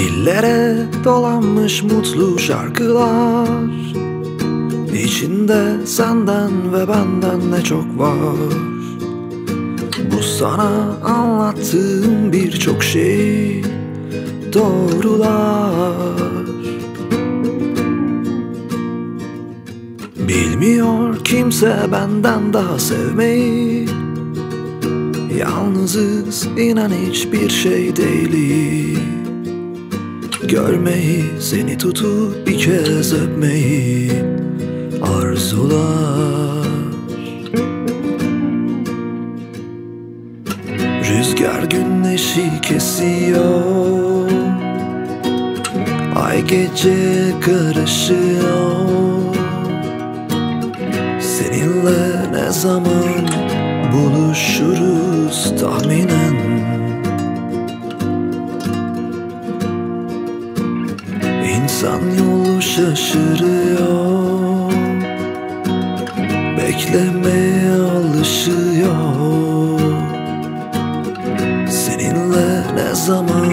Dillere dolanmış mutlu şarkılar. İçinde senden ve benden ne çok var. Bu sana anlattığım birçok şey doğrular. Bilmiyor kimse benden daha sevmeyi. Yalnızız inan hiçbir şey değiliz Görmeyi, seni tutup bir kez öpmeyi arzular. Rüzgar güneşi kesiyor Ay gece karışıyor Seninle ne zaman buluşuruz tahminen İnsan yolu şaşırıyor. Beklemeye alışıyor. Seninle ne zaman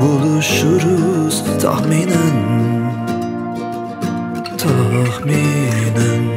buluşuruz tahminen? Tahminen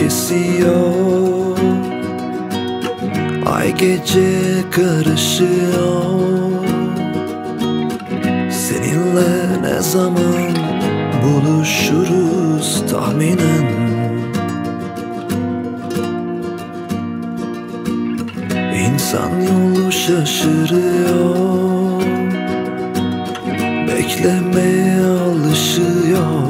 kesiyor. Ay gece karışıyor. Seninle ne zaman buluşuruz tahminen? İnsan yolu şaşırıyor. Beklemeye alışıyor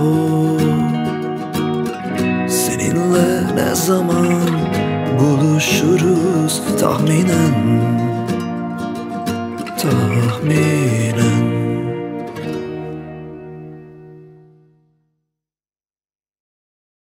zaman buluşuruz tahminen Tahminen